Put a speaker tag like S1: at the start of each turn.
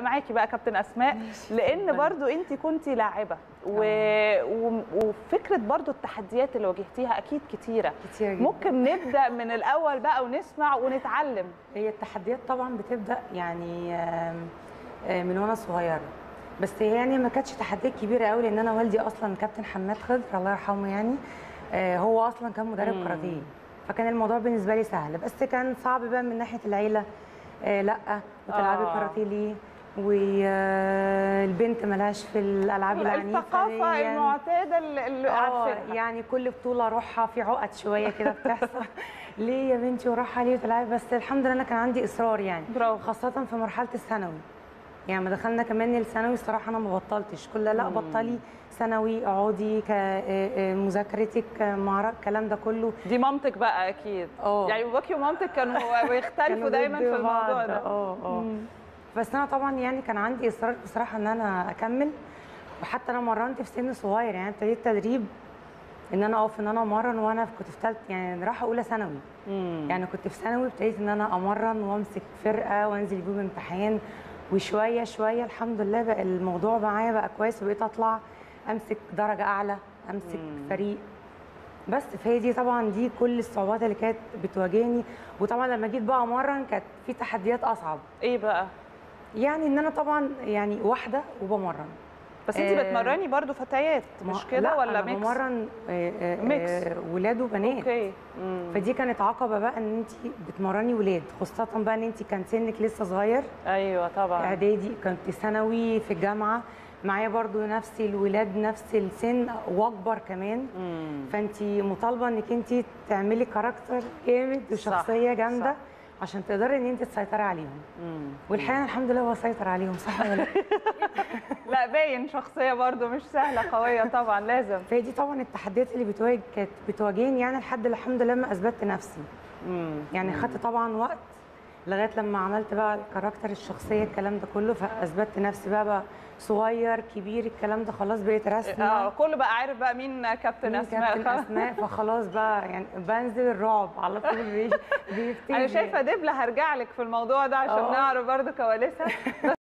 S1: هبدا معاكي بقى كابتن أسماء لأن برضو انت كنتي لاعبة و... و... وفكرة برضو التحديات اللي واجهتيها أكيد كتيرة.
S2: كتير جدا.
S1: ممكن نبدأ من الأول بقى ونسمع ونتعلم.
S2: هي التحديات طبعا بتبدأ يعني من وأنا صغيرة. بس هي يعني ما كانتش تحديات كبيرة قوي لأن أنا والدي أصلا كابتن حماد خضر الله يرحمه يعني آه، هو أصلا كان مدرب. كاراتيه. فكان الموضوع بالنسبة لي سهل. بس كان صعب بقى من ناحية العيلة آه، لأ بتلعبي
S1: آه.
S2: كاراتيه ليه؟ والبنت ملهاش في الألعاب العنيفه
S1: الثقافه. المعتادة اللي
S2: آه
S1: عارفينها.
S2: يعني كل بطولة اروحها في عقد شوية كده بتحصل. ليه يا بنتي وراحه ليه وتلعبي؟ بس الحمد لله أنا كان عندي إصرار يعني
S1: برافو.
S2: خاصة في مرحلة الثانوي. يعني ما دخلنا كمان الثانوي الصراحة أنا ما بطلتش. كل لا. بطلي ثانوي اقعدي آه، آه، مذاكرتك مع الكلام ده كله.
S1: دي مامتك بقى أكيد.
S2: آه.
S1: يعني باباكي ومامتك كانوا بيختلفوا دايما في الموضوع. ده.
S2: آه
S1: آه.
S2: بس أنا طبعا يعني كان عندي إصرار بصراحة إن أنا أكمل. وحتى أنا مرنت في سن صغير يعني ابتديت تدريب إن أنا أقف إن أنا أمرن وأنا كنت في ثالثه يعني رايحة أولى ثانوي. يعني كنت في ثانوي ابتديت إن أنا أمرن وأمسك فرقة وأنزل بيهم امتحان. وشوية شوية الحمد لله بقى الموضوع معايا بقى كويس وبقيت أطلع أمسك درجة أعلى أمسك
S1: مم.
S2: فريق. بس فهي دي طبعا دي كل الصعوبات اللي كانت بتواجهني. وطبعا لما جيت بقى أمرن كانت في تحديات أصعب.
S1: إيه بقى؟
S2: يعني إن أنا طبعا يعني واحدة وبمرن.
S1: بس انت
S2: آه،
S1: بتمرني برضو فتيات مش كده
S2: لا،
S1: ولا mix؟
S2: بمرن آه، آه،
S1: mix.
S2: آه، ولاد وبنات.
S1: okay. مم.
S2: فدي كانت عقبة بقى إن انت بتمرني ولاد خاصة بقى إن انت كان سنك لسه صغير.
S1: أيوه طبعا.
S2: إعدادي كنت ثانوي في الجامعة. معايا برضو نفس الولاد نفس السن وأكبر كمان. فانت مطالبة إنك انت تعملي character جامد
S1: وشخصية
S2: جامدة.
S1: صح.
S2: عشان تقدري إن أنت تسيطري عليهم. والحقيقة الحمد لله بسيطر عليهم صح ولا لأ
S1: لا باين شخصية برضو مش سهلة قوية طبعا لازم
S2: فهي دي طبعا التحديات اللي بتواجه كانت بتواجهني يعني لحد الحمد لله ما أثبتت نفسي. يعني خدت طبعا وقت لغاية لما عملت بقى ال character الشخصية الكلام ده كله فاثبتت نفسي بقى بقى صغير كبير الكلام ده خلاص بقيت رسمه
S1: آه كله بقى عارف بقى مين كابتن
S2: مين
S1: أسماء.
S2: كابتن أسماء فخلاص بقى يعني بنزل الرعب على طول بي- بيبتدي.
S1: أنا شايفة دبلة هرجع لك في الموضوع ده عشان
S2: آه.
S1: نعرف برضو كواليسها.